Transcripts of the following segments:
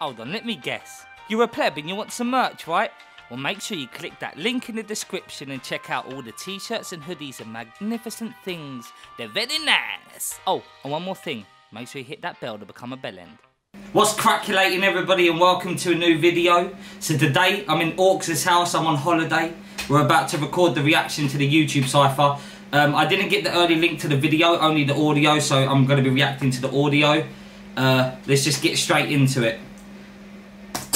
Hold on, let me guess. You're a pleb and you want some merch, right? Well, make sure you click that link in the description and check out all the t-shirts and hoodies and magnificent things. They're very nice. Oh, and one more thing. Make sure you hit that bell to become a bellend. What's crackulating everybody and welcome to a new video. So today I'm in Orcs' house, I'm on holiday. We're about to record the reaction to the YouTube cypher. Um, I didn't get the early link to the video, only the audio, so I'm going to be reacting to the audio. Uh, let's just get straight into it.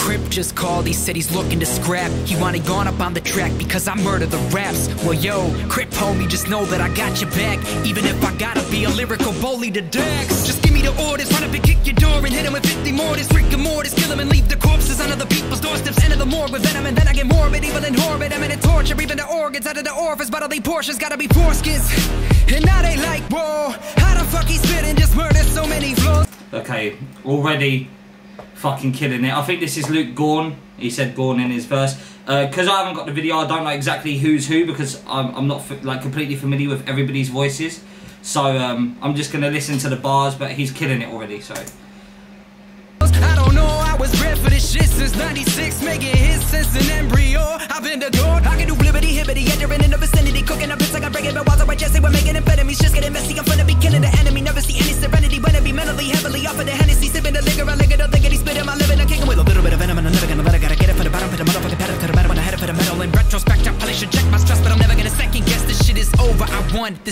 Crypt just called, he said he's looking to scrap. He wanted gone up on the track because I murder the raps. Well yo, Crypt homie, just know that I got your back. Even if I gotta be a lyrical bully to Dax Just give me the orders, run up and kick your door And hit him with 50 mortars, rigor mortars Kill him and leave the corpses on other people's doorsteps. Enter the morgue with venom and then I get morbid Evil and horrid, I'm in torture Even the organs out of the orifice But all they Porsches gotta be foreskins. And now they like, whoa How the fuck he spit and just murder so many floors. Okay, already fucking killing it. I think this is Luke Gorn. He said Gorn in his verse. Because uh, I haven't got the video, I don't know exactly who's who because I'm, I'm not like completely familiar with everybody's voices. So um, I'm just gonna listen to the bars, but he's killing it already. So. I don't know, I was bred for this shit since 96 Making hits since an embryo I've been adored I can do blibbity hibbity Entering in the vicinity Cooking up bits like I'm breaking But while I Jesse We're making amphetamines Just getting messy I'm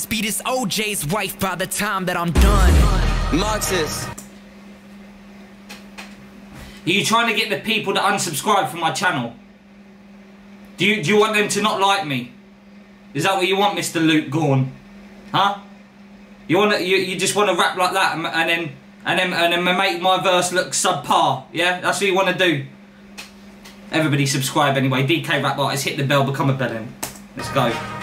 I won This beat is OJ's wife By the time that I'm done Marxist Are you trying to get the people to unsubscribe from my channel? Do you, do you want them to not like me? Is that what you want, Mr. Luke Gorn? Huh? You want to, you, you just want to rap like that and, and then and then and then make my verse look subpar? Yeah, that's what you want to do. Everybody subscribe anyway. DK Rap Artist, hit the bell, become a bellend. Let's go.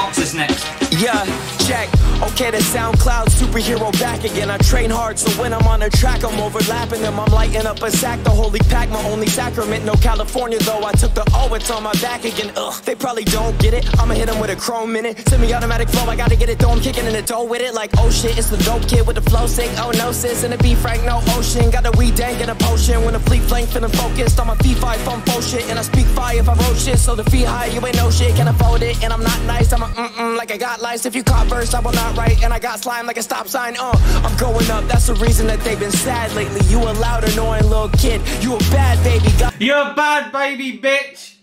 Marxist next. Yeah, check. Okay, the SoundCloud superhero back again. I train hard, so when I'm on the track, I'm overlapping them. I'm lighting up a sack, the holy pack, my only sacrament. No California, though. I took the O, it's on my back again. Ugh, they probably don't get it. I'ma hit them with a chrome in it. Semi automatic flow, I gotta get it, though. I'm kicking in the dough with it. Like, oh shit, it's the dope kid with the flow sick. Oh no, sis, and the be frank, no ocean. Got a weed dank and a potion. When the fleet flank, feeling focused on my feet five, phone shit. And I speak fire if I wrote shit, so the fee high, you ain't no shit. Can I fold it? And I'm not nice, I'm a mm mm, like I got lice. If you caught verse, I will not write. And I got slime like a stop sign, uh I'm going up, that's the reason that they've been sad lately You a loud, annoying little kid You a bad baby You're a bad baby, bitch!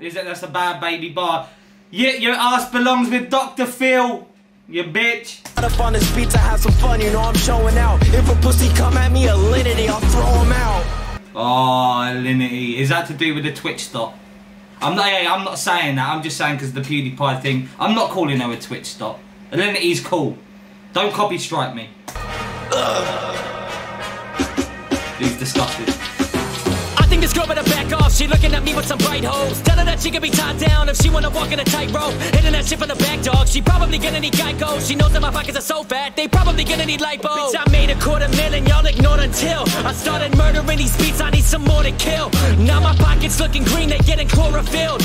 Is that that's a bad baby bar? Yeah, your ass belongs with Dr. Phil, you bitch. Up on this beat to have some fun, you know I'm showing out. If a pussy come at me, Alinity, I'll throw him out. Oh, Alinity. Is that to do with the Twitch stop? I'm not, I'm not saying that, I'm just saying because the PewDiePie thing. I'm not calling her a Twitch stop. Alinity's cool. Don't copy strike me. He's disgusted. This girl better back off. She looking at me with some bright hoes. Tell her that she can be tied down if she wanna walk in a tightrope. Hitting that shit from the back, dog. She probably gonna need Geico. She knows that my pockets are so fat. They probably gonna need lipo. Bitch, I made a quarter million, y'all ignored until I started murdering these beats. I need some more to kill. Now my pockets looking green, they getting chlorophylled.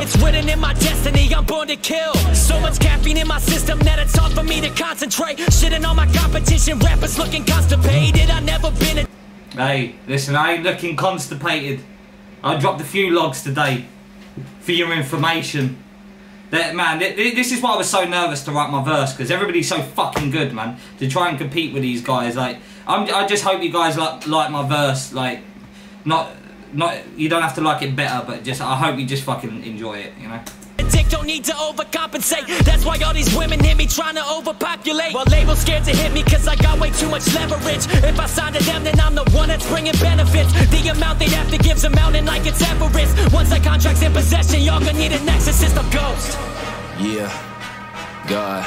It's written in my destiny, I'm born to kill. So much caffeine in my system that it's hard for me to concentrate. Shitting on my competition, rappers looking constipated. I never been a Hey, listen, I ain't looking constipated. I dropped a few logs today for your information. That man, this is why I was so nervous to write my verse because everybody's so fucking good, man. To try and compete with these guys, like, I'm, I just hope you guys like like my verse, like, not not you don't have to like it better, but just I hope you just fucking enjoy it, you know dick, don't need to overcompensate. That's why all these women hit me trying to overpopulate. While labels scared to hit me cause I got way too much leverage. If I sign to them, then I'm the one that's bringing benefits. The amount they'd have to give's a mountain like it's Everest. Once that contract's in possession, y'all gonna need an exorcist of ghost. Yeah, God,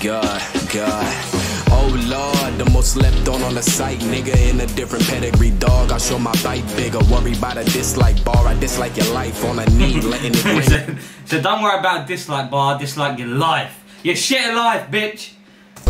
God, God. Oh lord, the most slept on on the site, nigga in a different pedigree, dog. I show my bite bigger. Worry about a dislike bar. I dislike your life on a knee, letting it ring. so, so don't worry about dislike bar. I dislike your life. Your shit life, bitch.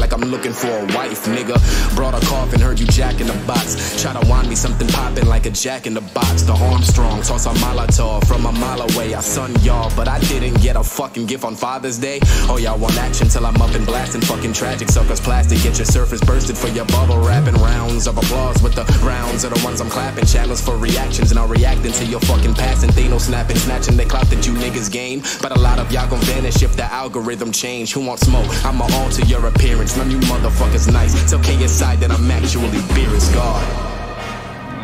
Like I'm looking for a wife, nigga. Brought a coffin, heard you jack in the box. Try to wind me something popping like a jack in the box. The Armstrong, toss a Molotov from a mile away. I son y'all, but I didn't get a fucking gift on Father's Day. Oh, y'all want action till I'm up and blasting. Fucking tragic, suckers plastic. Get your surface bursted for your bubble wrapping. Rounds of applause with the rounds are the ones I'm clapping. Channels for reactions, and I'll react until you're fucking passing. Thanos snapping, snatching the clout that you niggas gain. But a lot of y'all gon' vanish if the algorithm change. Who wants smoke? I'ma alter your appearance. None you motherfuckers nice. Tell KSI that I'm actually Beerus God.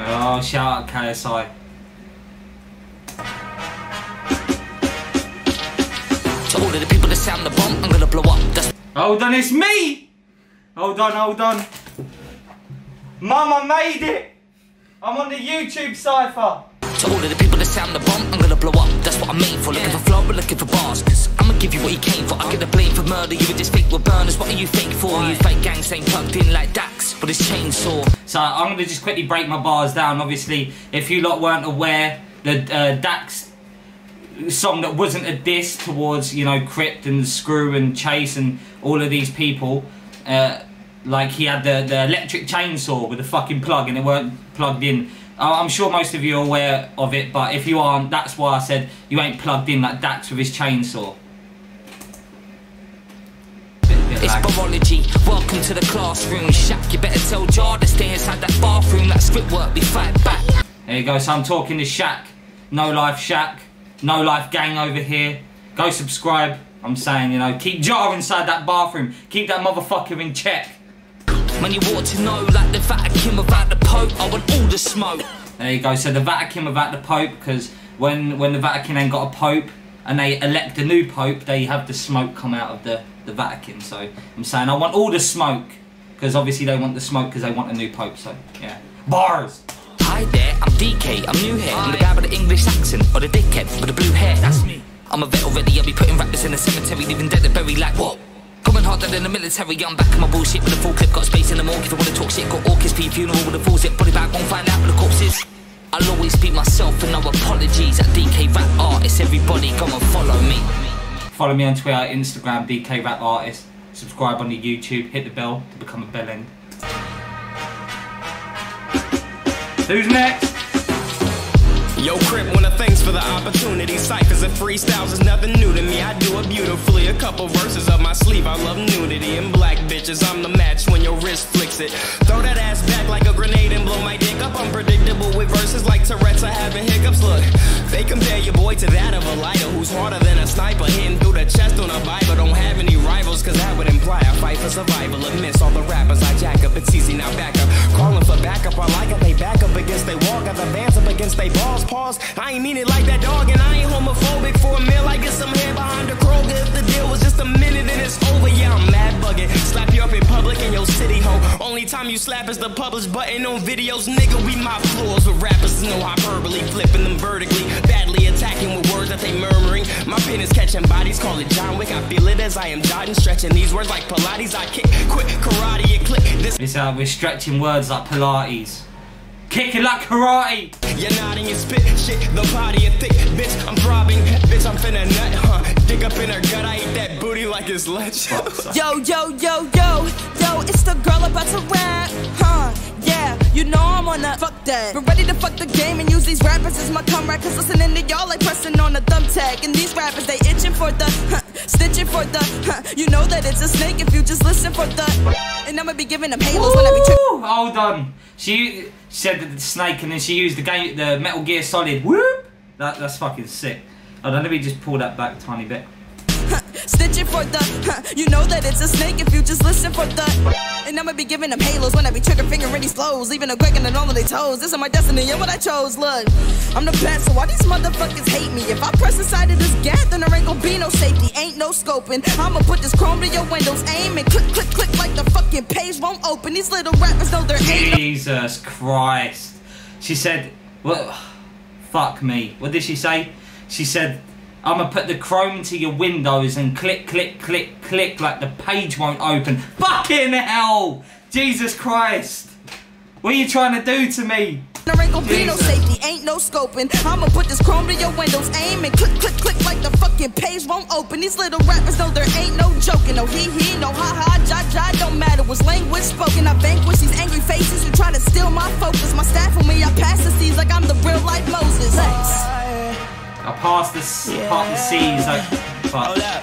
Oh, shout out KSI. To all of the people that sound the bomb, I'm gonna blow up. That's Hold on, it's me! Hold on, hold on. Mum, I made it! I'm on the YouTube cipher. To all of the people that sound the bomb, I'm gonna blow up. That's what I'm made for. Looking for flow, but looking for bars. Give you what you came for. I get the blame for murder. You were just fake with burners. What are you fake for? You fake gangs ain't plugged in like Dax with his chainsaw. So I'm gonna just quickly break my bars down. Obviously, if you lot weren't aware, the uh, Dax song that wasn't a diss towards you know Crypt and Screw and Chase and all of these people. Uh, like he had the, the electric chainsaw with the fucking plug and it weren't plugged in. I'm sure most of you are aware of it, but if you aren't, that's why I said you ain't plugged in like Dax with his chainsaw. It's biology. Welcome to the classroom. Shaq, you better tell Jar to stay inside that bathroom. That script work, we fight back. There you go. So I'm talking to Shaq, No Life Shaq, No Life Gang over here. Go subscribe. I'm saying, you know, keep Jar inside that bathroom. Keep that motherfucker in check. Man, you ought to know, like the Vatican without the Pope, I want all the smoke. There you go. So the Vatican without the Pope, because when when the Vatican ain't got a Pope and they elect a new Pope, they have the smoke come out of the the Vatican. So I'm saying I want all the smoke, because obviously they want the smoke because they want a new Pope. So yeah, bars. Hi there, I'm DK, I'm new here. I'm the guy with the English accent, or the dickhead with the blue hair. That's me. I'm a vet already, I'll be putting rappers in the cemetery, leaving dead and buried like what? Coming harder than the military, I'm back in my bullshit with a full clip, got space in the morgue. If I wanna talk shit, got orchids for your funeral with a full zip, body bag, won't find out with the corpses. I'll always be myself and no apologies. At DK Rap Artists, everybody go and follow me. Follow me on Twitter, Instagram, DK Rap Artist. Subscribe on the YouTube. Hit the bell to become a bell end. Who's next? Yo, Crypt, one of thanks for the opportunity. Ciphers and freestyles is nothing new to me. I do it beautifully. A couple verses up my sleeve. I love nudity and black bitches. I'm the match when your wrist flicks it. Throw that ass back like a grenade and blow my dick up. Unpredictable with verses like Tourette's. I having hiccups. Look, they compare your boy to that of a lighter who's harder than a sniper. Hitting through the chest on a Bible. Don't have any rivals, cause that would imply I fight for survival. Amidst all the rappers I jack up. It's easy now, back up. Calling for backup. I like it. They back up against they wall. Got the bands up against they balls. Pause. I ain't mean it like that dog, and I ain't homophobic for a meal. I get some hair behind the Kroger. If the deal was just a minute, then it's over. Yeah, I'm mad bugging. Slap you up in public in your city, ho. Only time you slap is the publish button on videos, nigga. We mop floors with rappers, no hyperbole, flipping them vertically, badly attacking with words that they murmuring. My pen is catching bodies, call it John Wick. I feel it as I am jotting, stretching these words like Pilates. I kick, quick, karate, and click. This This how we're stretching words like Pilates. Kicking like karate. You're nodding and spit shit, the body a thick bitch. I'm throbbing, bitch. I'm finna nut, huh? Dig up in her gut, I eat that booty like it's lunch. Yo, yo, yo, yo, yo, it's the girl about to rap, huh? Yeah, you know I'm on the fuck that. We're ready to fuck the game and use these rappers as my comrade. Cause listening to y'all like pressing on a thumbtack. And these rappers, they itching for the, huh, stitching for the, huh. You know that it's a snake if you just listen for the. And I'ma be giving them halos when I be tripping. Hold on. She said that the snake and then she used the game, the Metal Gear Solid. Whoop. That, that's fucking sick. Hold on, let me just pull that back a tiny bit. Stitching for the, huh, you know that it's a snake if you just listen for the. And I'ma be giving them halos when I be trigger fingering these flows, leaving a Greg and all of their toes. This is my destiny and what I chose. Look, I'm the best, so why these motherfuckers hate me? If I press inside of this gap, then there ain't gonna be no safety, ain't no scoping. I'ma put this chrome to your windows, aim and click, click, click like the fucking page won't open. These little rappers know there ain't no. Jesus Christ. She said, well, fuck me. What did she say? She said, I'm gonna put the chrome to your windows and click, click, click, click like the page won't open. Fucking hell! Jesus Christ! What are you trying to do to me? There ain't gon' be no safety, ain't no scoping. I'ma put this chrome to your windows, aim and click, click, click like the fucking page won't open. These little rappers know there ain't no joking. No he he, no ha ha, ja ja, don't matter. Was language spoken. I vanquish these angry faces who try to steal my focus. My staff on me, I pass I passed the, part the seas like. Hold up.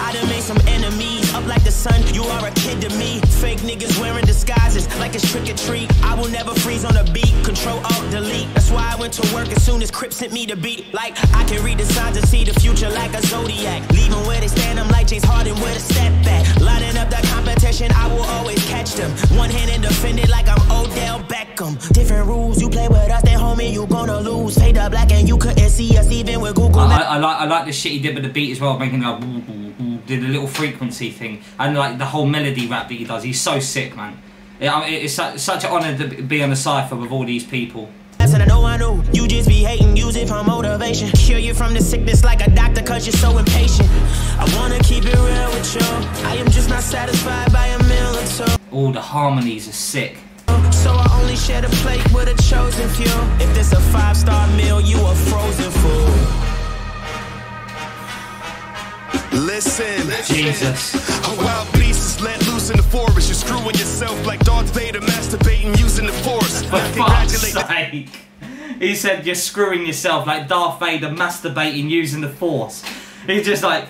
I done made some enemies up like the sun. You are a kid to me. Fake niggas wearing disguises like it's trick or treat. I will never freeze on a beat. Control alt delete. That's why I went to work as soon as Crypt sent me the beat. Like I can read the signs and see the future like a zodiac. Leaving where they stand, I'm like James Harden with a step back. Lining up the competition, I will always catch them. One hand and defend it like I'm Odell Beckham. Different rules, you play with us, then homie, you gonna lose. Fade up black and you couldn't see us even with Google I, I, I like I like the shit he did with the beat as well, making like did a little frequency thing and like the whole melody rap that he does. He's so sick, man. Yeah, I mean, it's su- such an honor to be on the cipher with all these people. And I know I know you just be hating, use it for motivation. Cure you from the sickness like a doctor, cause you're so impatient. I wanna keep it real with you. I am just not satisfied by a meal or two. All the harmonies are sick. So I only share the plate with a chosen few. If this a five star meal, you a frozen food. Listen, Jesus. a wild beast is let loose in the forest. You're screwing yourself like Darth Vader, masturbating using the force. For fuck's sake. He said you're screwing yourself like Darth Vader masturbating using the Force. He's just like,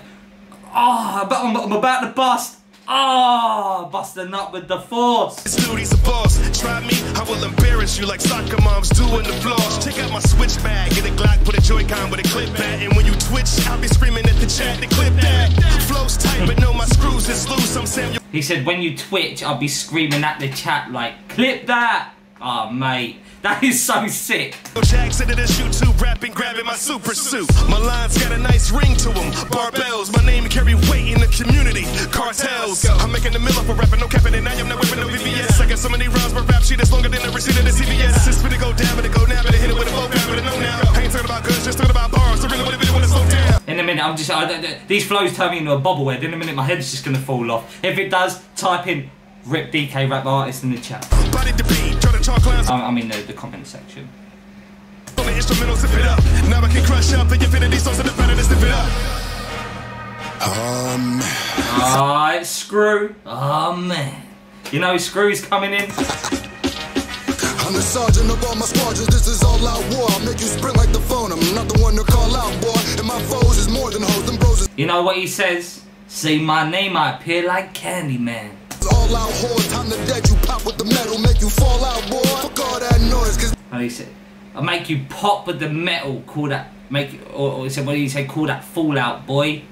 oh, I'm about to bust. Oh, bust a nut with the Force. This dude, he's a boss. Try me, I will embarrass you like soccer moms do in the floors. Check out my switch bag, get a Glock, put a Joy-Con with a clip at. And when you twitch, I'll be screaming at the chat to clip that. Flow's tight, but no, my screws is loose. I'm Samuel. He said when you twitch, I'll be screaming at the chat like, clip that. Oh, mate, that is so sick. Jackson to this YouTube rapping, grabbing my super suit. My lines got a nice ring to them. Barbells, my name carry weight in the community. Cartels, I'm making the mill up for rapping, no capping, and I am not whipping no VVS. I got so many rhymes, but rap sheet is longer than the receipt of the CVS. It's finna go down, but it go now, but it hit it with a flow but it know now. I ain't talking about guns, just talking about bars. So really, what it wanna slow down? In a minute, I'm just, I, don't- these flows turn me into a bobblehead. In a minute, my head's just gonna fall off. If it does, type in Rip DK Rap Artist in the chat. Body the beat, try to talk clowns I'm, I'm in the, the comment section. on the instrumental, zip it up. Now I can crush up the infinity songs in the better to zip it up. Um, Alright, Screw. Oh man. You know Screw's coming in. I'm the sergeant of all my squadrons, this is all out war. I'll make you sprint like the phone, I'm not the one to call out, boy. And my foes is more than hoes, them bros You know what he says? Say my name, I appear like Candyman. All out whore. Time to dead you pop with the metal, make you fall out, boy. Fuck all that noise, cause he said, I'll make you pop with the metal, call that, make, or, or he said, what did he say, call that Fallout Boy?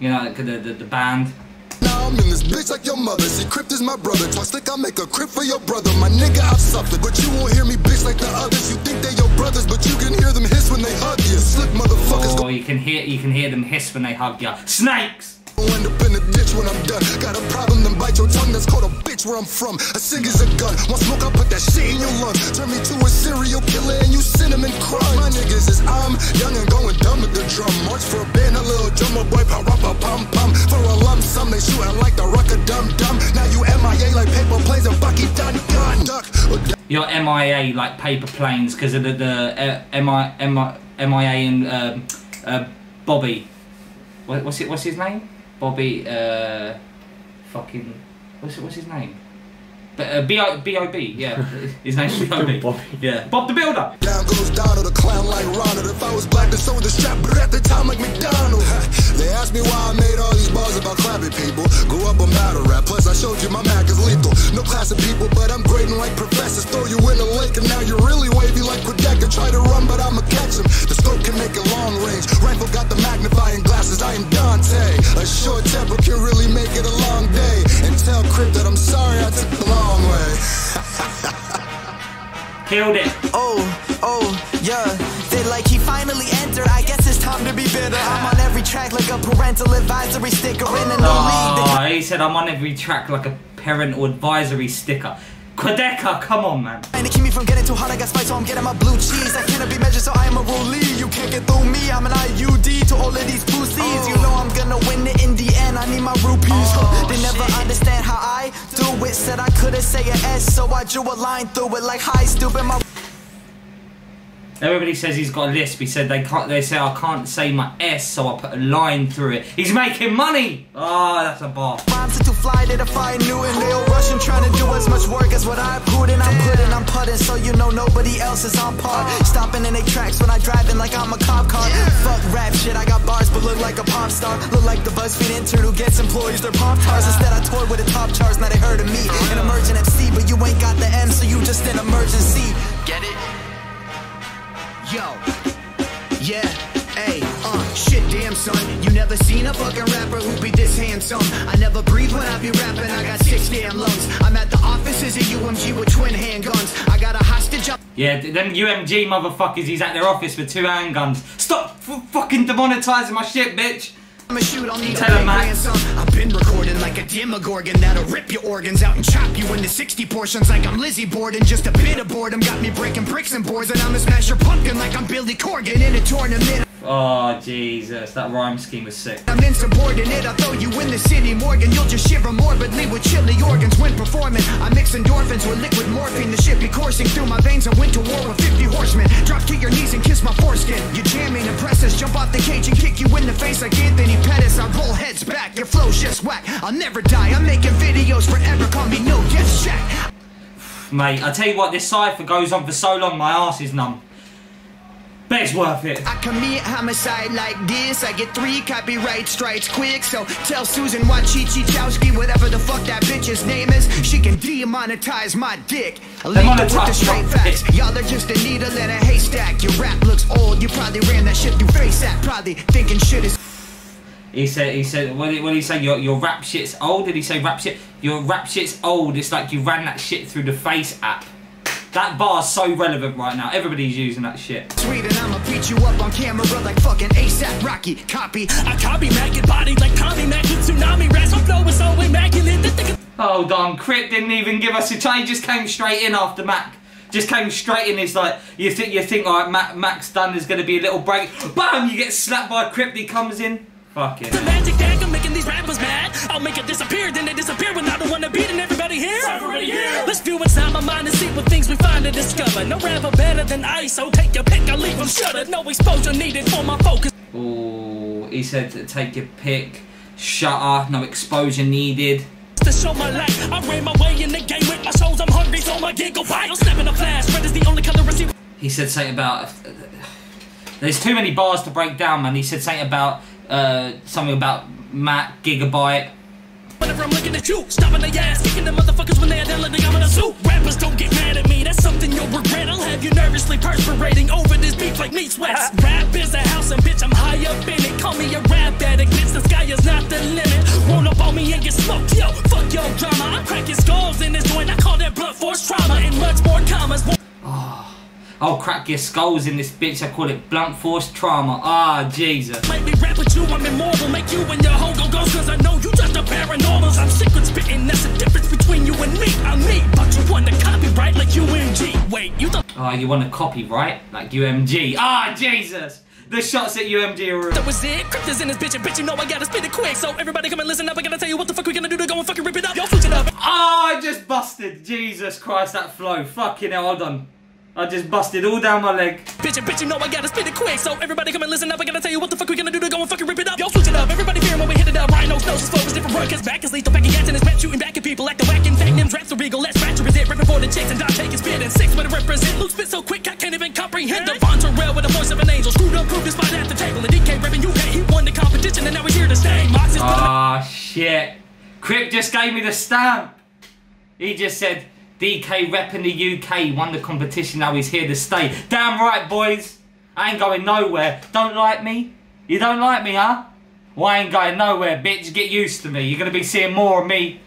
You know, like the, the, the band. now I'm in this bitch like your mother. See, Crypt is my brother. Twice slick, I'll make a crypt for your brother. My nigga, I've suffered, but you won't hear me bitch like the others. You think they your brothers, but you can hear them hiss when they hug you. Slick motherfuckers oh, Or you can hear, you can hear them hiss when they hug you. Snakes! End up in the ditch when I'm done. Got a problem, then bite your tongue. That's called a bitch where I'm from. A cig is a gun. Want smoke, I'll put that shit in your lungs. Turn me to a serial killer and you cinnamon crime. My niggas is I'm young and going dumb with the drum. March for a band, a little drummer boy, pop, pop, pop, pum, pum. For a lump sum, they shooting like the rock a dum dum. Now you MIA like paper planes and Bucky done gun. Duck. You're MIA like paper planes because of the, the uh, MI, MI, MIA and um, uh, Bobby. What, what's it? What's his name? Bobby. Uh, fucking. What's what's his name? But uh, B O B O B. Yeah, his name's B O B. Yeah, Bob the Builder. Down goes Donald, a clown like Ronald. If I was black, then so would the strap, but at the time like McDonald. They asked me why I made all these bars about clapping people. Grew up a battle rap, plus I showed a parental advisory sticker in a new league. Oh, ah, he said I'm on every track like a parental advisory sticker. Quadeca, come on, man. Trying to keep me from getting too hot, I got spice, so I'm getting my blue cheese. I cannot be measured, so I am a rulee. You can't get through me, I'm an IUD to all of these pussies. You know I'm gonna win it in the end, I need my rupees. Oh, they never understand how I do it. Said I couldn't say an S, so I drew a line through it like hi, stupid. My Everybody says he's got a lisp. He said they can't. They say I can't say my S, so I put a line through it. He's making money. Ah, that's a bar. Trying to do as much work as what I put in. I'm putting, I'm putting, so you know nobody else is on par. Stopping in their tracks when I driving like I'm a cop car. Fuck rap shit, I got bars, but look like a pop star. Look like the BuzzFeed intern who gets employees their pop. Instead, I with the top charts. Now they heard of me, an emergent MC, but you ain't got the M, so you just a fucking rapper who be this handsome. I never breathe when I be rapping, I got six damn lungs. I'm at the offices of UMG with twin handguns. I got a hostage up. Yeah, them UMG motherfuckers. He's at their office with two handguns. Stop f- fucking demonetizing my shit, bitch. I'ma shoot, I'll need Tell a him, ransom. I've been recording like a demogorgon that'll rip your organs out and chop you into 60 portions like I'm Lizzie Borden. Just a bit of boredom got me breaking bricks and boards, and I'ma smash your pumpkin like I'm Billy Corgan in a tournament. Oh Jesus, that rhyme scheme was sick. I'm insubordinate, I'll throw you in the city Morgan. You'll just shiver morbidly with chilly organs when performing. I mix endorphins with liquid morphine. The shit be coursing through my veins. I went to war with 50 horsemen. Drop to your knees and kiss my foreskin. You jamming and presses, jump off the cage and kick you in the face like Anthony Pettis. I roll heads back, your flow's just whack. I'll never die, I'm making videos forever Call me no guest Shack Mate, I tell you what, this cipher goes on for so long, my ass is numb. But it's worth it. I commit homicide like this. I get three copyright strikes quick. So tell Susan Wachowski, whatever the fuck that bitch's name is, she can demonetize my dick. I leave with the straight facts. Y'all are just a needle in a haystack. Your rap looks old. You probably ran that shit through FaceApp. Probably thinking shit is. He said, he said, what did, what did he say? Your, your rap shit's old? Did he say rap shit? Your rap shit's old. It's like you ran that shit through the Face app. That bar's so relevant right now. Everybody's using that shit. Sweet, and I'ma beat you up on camera like fucking ASAP Rocky. Copy. I copy Mac and body like Tommy Mac with tsunami rats. My flow is so immaculate. Hold on, Crypt didn't even give us a. He just came straight in after Mac. Just came straight in. It's like you think you think like Mac, Mac's done. There's gonna be a little break. Bam! You get slapped by Crypt. He comes in. Fuck it. The magic dagger making these rappers mad. I'll make it disappear, then they disappear when I don't wanna beat and everybody here. Everybody here. Let's view inside my mind and see what things we find and discover. No rapper better than ice, so take your pick, I'll leave them shuttered. No exposure needed for my focus. Ooh, he said to take your pick. Shutter. No exposure needed. To show my light, I ran my way in the game with my shows. I'm hungry, so my giggle bite. I'll snap in a flash. Red is the only color I see. He said something about. There's too many bars to break down, man. He said something about uh, something about Mac Gigabyte. Whenever I'm looking at you, stopping the ass, kicking the motherfuckers when they're done like I'm in a suit. Rappers don't get mad at me, that's something you'll regret. I'll have you nervously perspirating over this beef like meat sweats. Rap is a house and bitch, I'm high up in it. Call me a rap addict, bitch, the sky is not the limit. Roll up on me and get smoked, yo, fuck your drama. I'm cracking skulls I'll crack your skulls in this bitch. I call it blunt force trauma. Ah, Jesus. Make me rap with you, I'm immortal. Make you and your hoe go ghost, cause I know you just a paranormals. I'm secret spitting, that's the difference between you and me. I'm me, but you want the copyright like UMG. Wait, you thought Oh, you want a copy, right? Like UMG. Ah, Jesus. The shots at UMG are real. that was it? Crypto's in this bitch, and bitch, you know I gotta spit it quick. So everybody come and listen up. I gotta tell you what the fuck we gonna do to go and fucking rip it up. Yo, switch it up. Oh, I just busted. Jesus Christ, that flow. Fucking hell, hold on. I just busted all down my leg. Bitch, and bitch, you know I gotta spit it quick. So everybody come and listen up. I gotta tell you what the fuck we gonna do to go and fucking rip it up. Yo, switch it up. Everybody fearing when we hit it up. Rhinos, noses, focus, different word, cause back is lethal. Back against and his pet shooting back at people. Like the whack and names, raps are regal. Let's ratchet is it. Ripping for the chicks and Dante can spit. And six with a represent. Luke spit so quick, I can't even comprehend. The Von Terrell with the voice of an angel. Screwed up, proved his spot at the table. And DK repping UK. He won the competition and now he's here to stay. Mox is Ah, shit. Crypt just gave me the stamp. He just said, DK rep in the UK, won the competition, now he's here to stay. Damn right, boys. I ain't going nowhere. Don't like me? You don't like me, huh? Well, I ain't going nowhere, bitch. Get used to me. You're gonna be seeing more of me.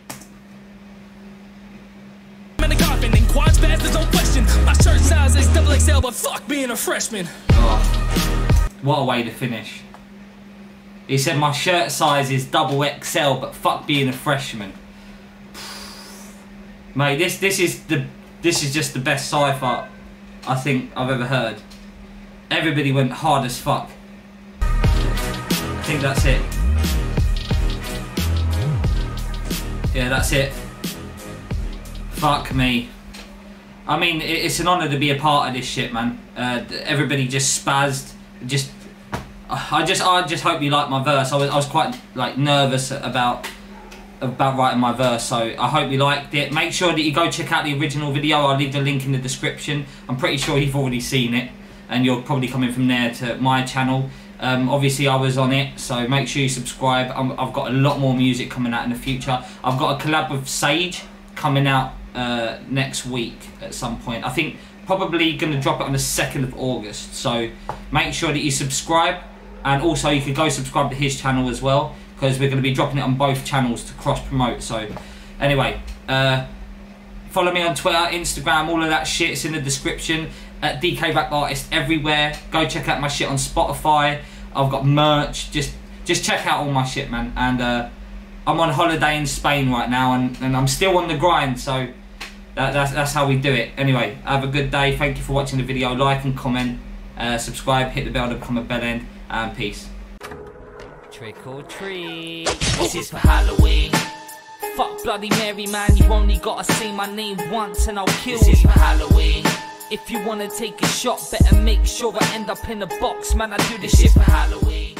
in the coffin. And quads fast, there's no question. My shirt size is double XL, but fuck being a freshman. Oh, what a way to finish. He said my shirt size is double XL, but fuck being a freshman. Mate, this this is the this is just the best cipher I think I've ever heard. Everybody went hard as fuck. I think that's it. Yeah, that's it. Fuck me. I mean, it's an honour to be a part of this shit, man. Uh, everybody just spazzed. Just, I just, I just hope you like my verse. I was, I was quite like nervous about about writing my verse, so I hope you liked it. Make sure that you go check out the original video. I'll leave the link in the description. I'm pretty sure you've already seen it, and you're probably coming from there to my channel. Um, obviously, I was on it, so make sure you subscribe. i have got a lot more music coming out in the future. I've got a collab with Sage coming out uh, next week at some point. I think probably going to drop it on the 2nd of August. So make sure that you subscribe, and also you could go subscribe to his channel as well because we're going to be dropping it on both channels to cross promote. So anyway, uh, follow me on Twitter, Instagram, all of that shit. It's in the description. At DK Rap Artist everywhere. Go check out my shit on Spotify. I've got merch. Just just check out all my shit, man. And uh, I'm on holiday in Spain right now, and, and I'm still on the grind. So that, that's that's how we do it. Anyway, have a good day. Thank you for watching the video. Like and comment. Uh, subscribe. Hit the bell to become a bell end. And peace. Trick or treat. This is for Halloween. Fuck Bloody Mary, man. You only gotta say my name once and I'll kill this you. This is for Halloween. If you wanna take a shot, better make sure I end up in a box, man. I do this, this shit for Halloween.